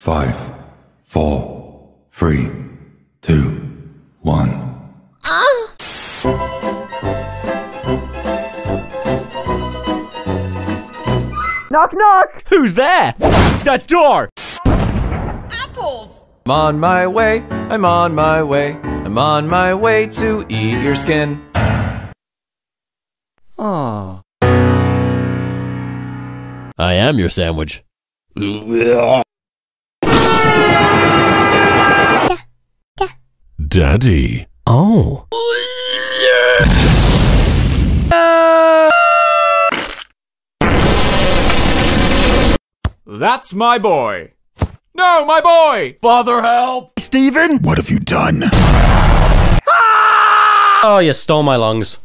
Five, four, three, two, one. Ah! Knock knock! Who's there? That door! Apples! I'm on my way, I'm on my way, I'm on my way to eat your skin. Oh. I am your sandwich. Daddy. Oh. That's my boy. No, my boy! Father, help! Steven? What have you done? Ah! Oh, you stole my lungs.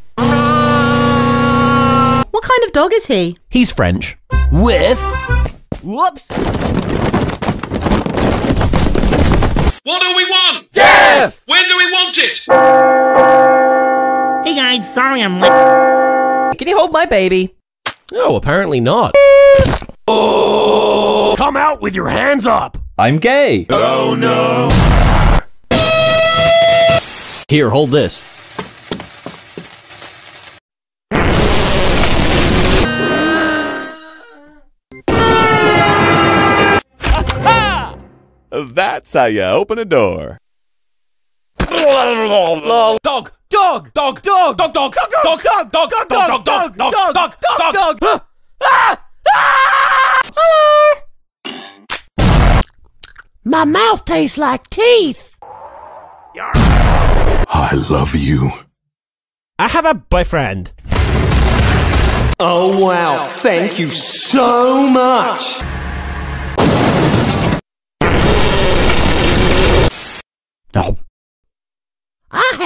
What kind of dog is he? He's French. With. Whoops! What do we want? Death! When do we want it? Hey guys, sorry I'm late. Can you hold my baby? Oh, apparently not. Oh! Come out with your hands up! I'm gay. Oh no! Here, hold this. That's how you open a door. Dog! Dog! Dog! Dog! Dog! Dog! Dog! Dog! Dog! Dog! Dog! Dog! Dog! Dog! Dog! Dog! Dog! My mouth tastes like teeth. I love you. I have a boyfriend. Oh wow, thank you so much!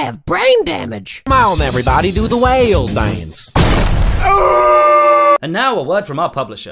Have brain damage. Come on, everybody, do the whale dance. And now a word from our publisher.